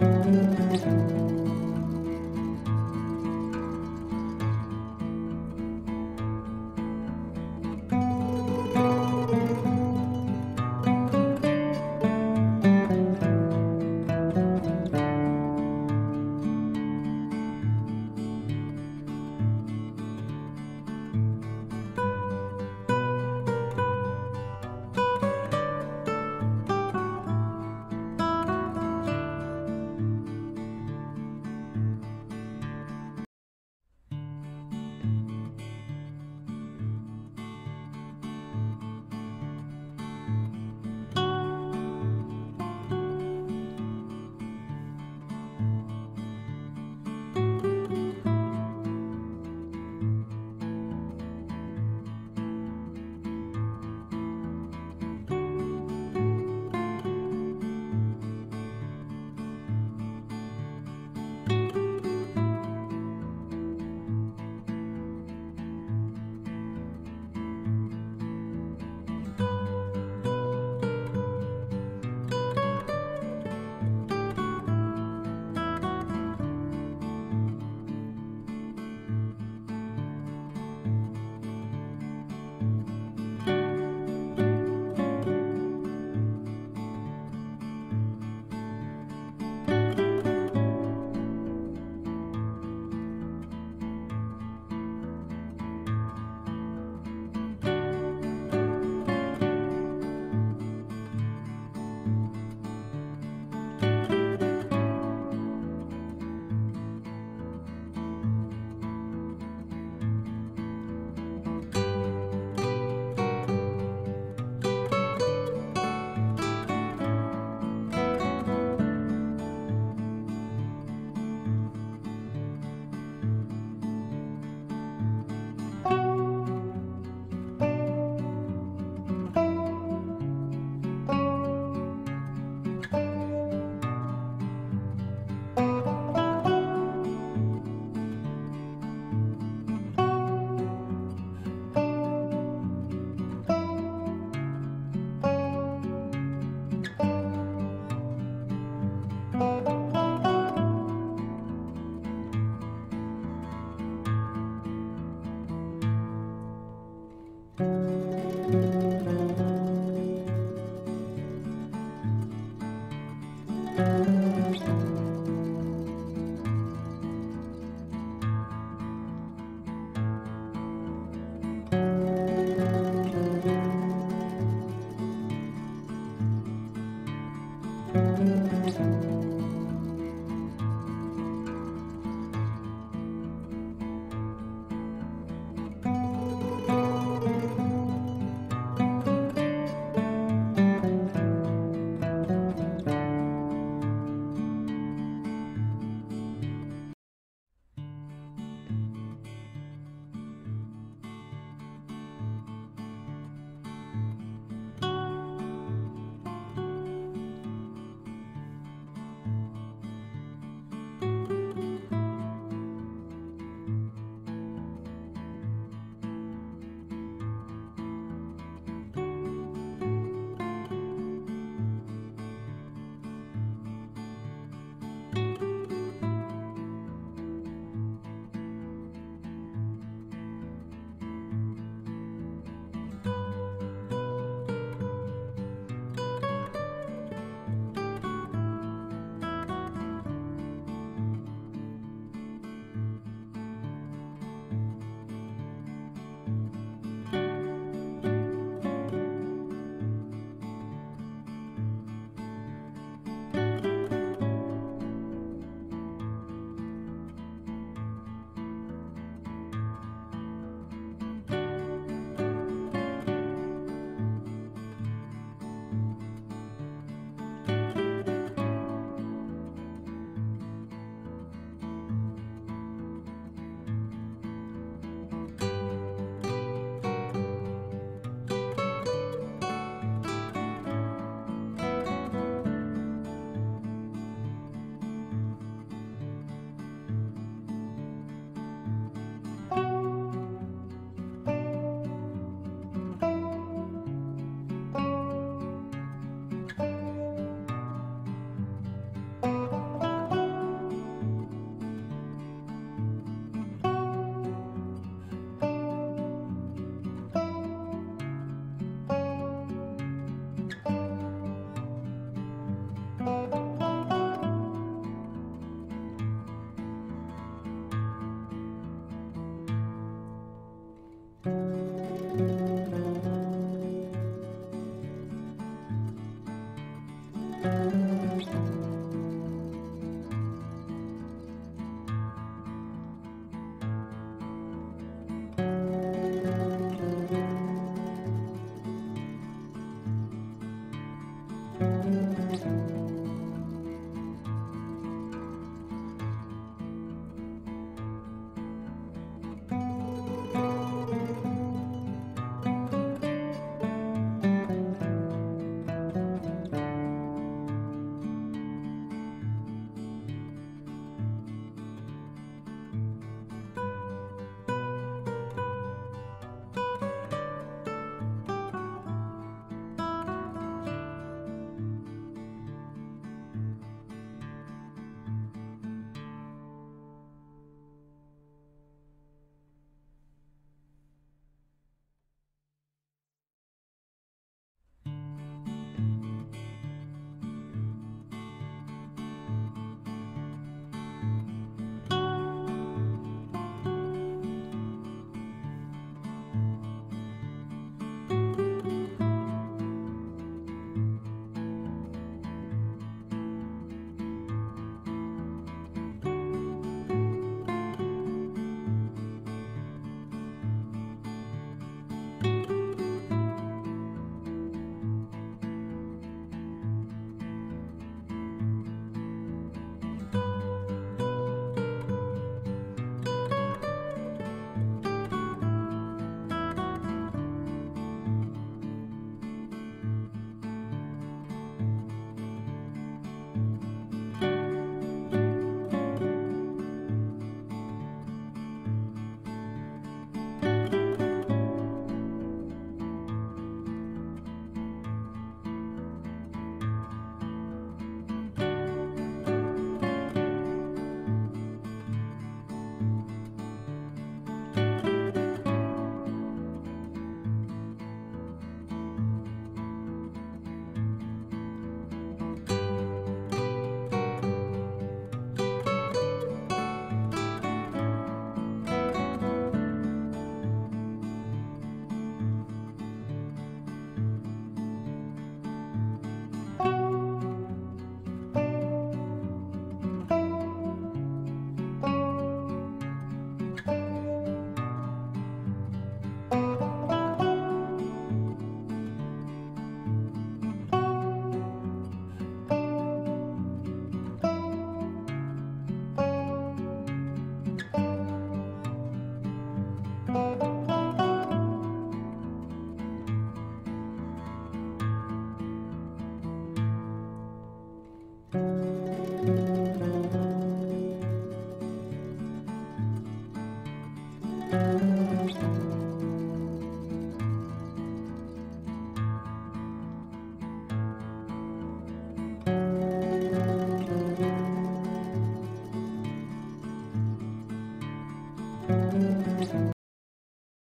Música